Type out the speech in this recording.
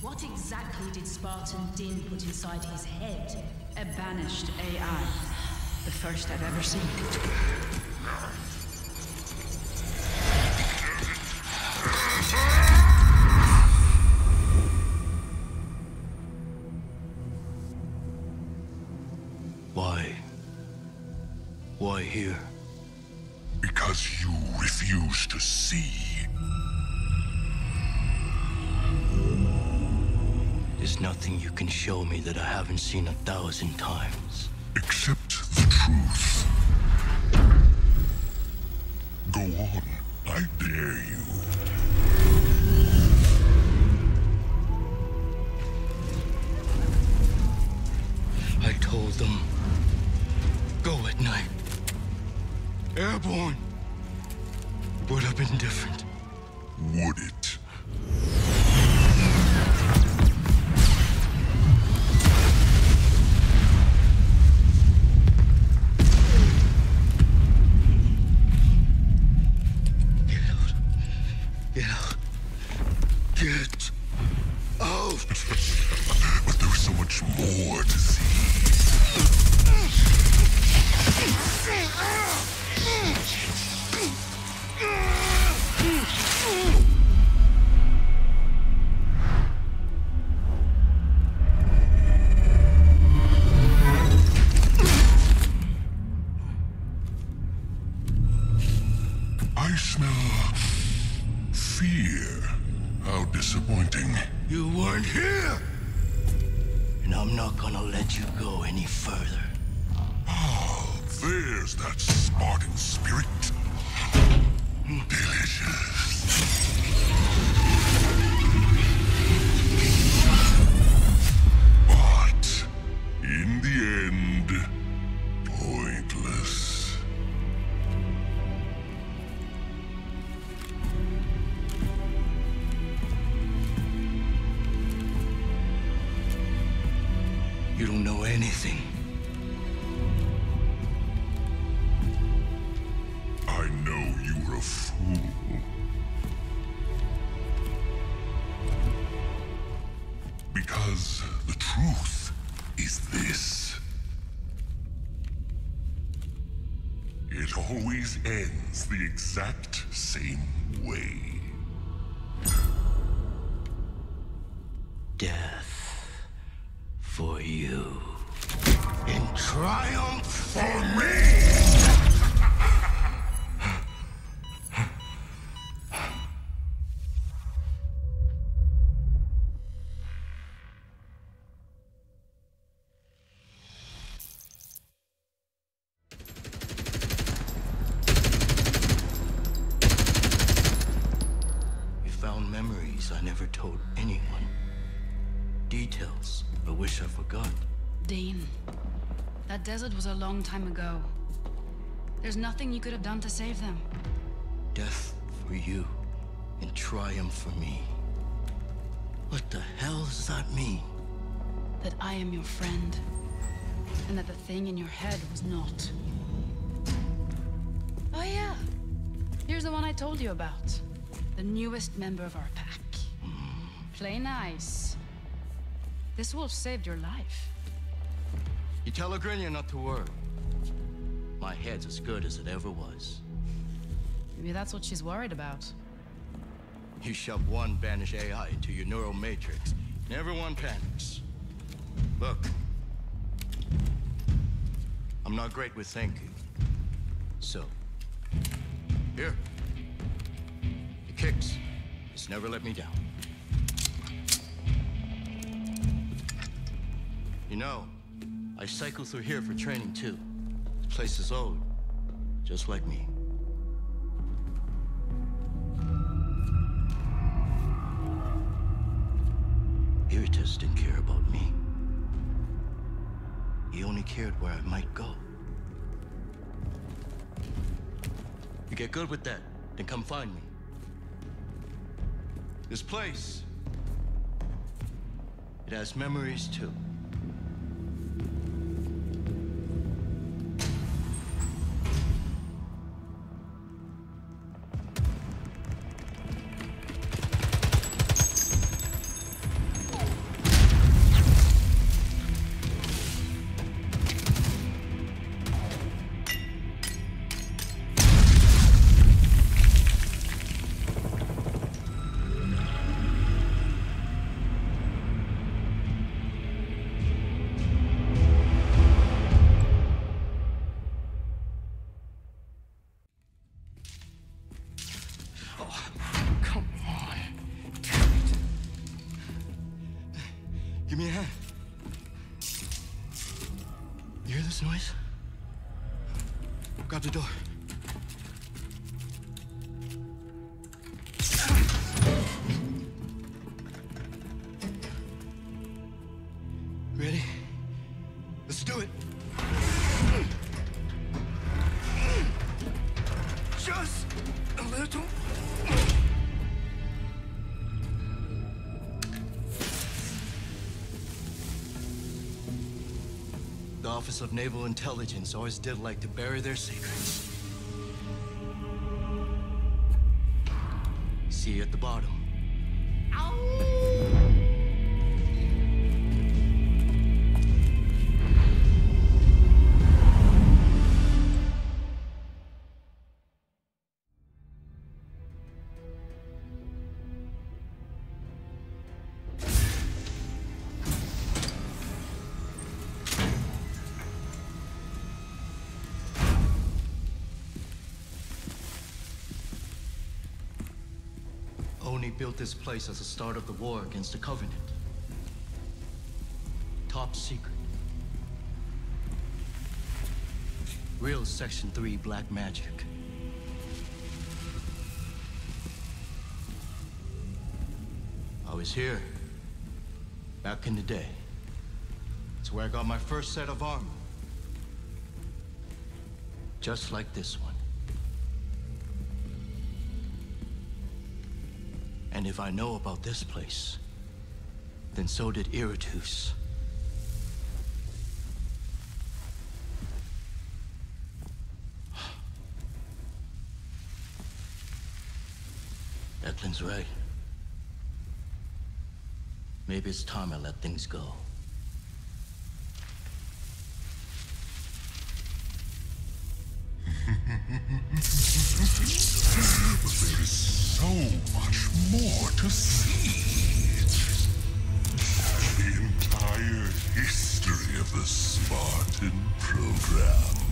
What exactly did Spartan Dinh put inside his head? A banished AI. The first I've ever seen. Nothing you can show me that I haven't seen a thousand times. Accept Oh, out. But there's so much more to see. You weren't here. And I'm not gonna let you go any further. Oh, there's that Spartan spirit. Delicious. You don't know anything. I know you were a fool. Because the truth is this. It always ends the exact same way. For you. In triumph for me! You found memories I never told anyone. Details I wish I forgot. Dean, that desert was a long time ago. There's nothing you could have done to save them. Death for you and triumph for me. What the hell does that mean? That I am your friend. And that the thing in your head was not. Oh yeah. Here's the one I told you about. The newest member of our pack. Hmm. Play nice. This wolf saved your life. You tell Agryna not to worry. My head's as good as it ever was. Maybe that's what she's worried about. You shove one banished AI into your neural matrix, and everyone panics. Look, I'm not great with thinking. So, here. The kicks. It's never let me down. You know, I cycle through here for training too. This place is old, just like me. Iratus didn't care about me. He only cared where I might go. You get good with that, then come find me. This place, it has memories too. Give me a hand. You hear this noise? Grab the door. Ready? Let's do it. Just a little. Office of Naval Intelligence always did like to bury their secrets. See you at the bottom. ONI built this place as a start of the war against the Covenant. Top secret. Real Section 3 black magic. I was here. Back in the day. It's where I got my first set of armor. Just like this one. And if I know about this place, then so did Iratus. Eklund's right. Maybe it's time I let things go. But there is so much more to see. The entire history of the Spartan program.